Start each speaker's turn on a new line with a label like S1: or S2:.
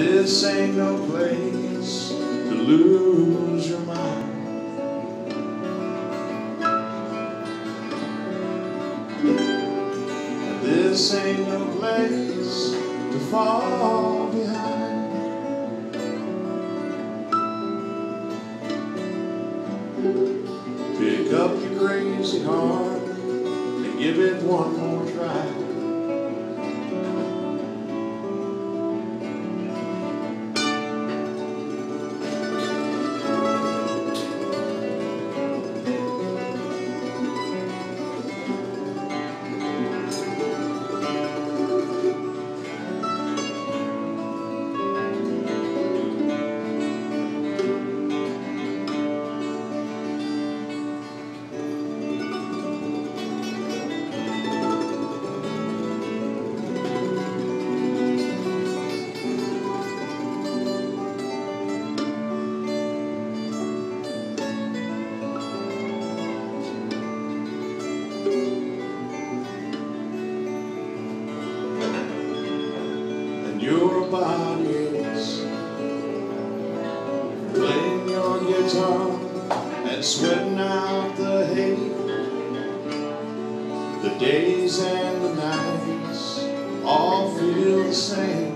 S1: This ain't no place to lose your mind. This ain't no place to fall behind. Pick up your crazy heart and give it one more try. Your body is playing your guitar and sweating out the hate. The days and the nights all feel the same.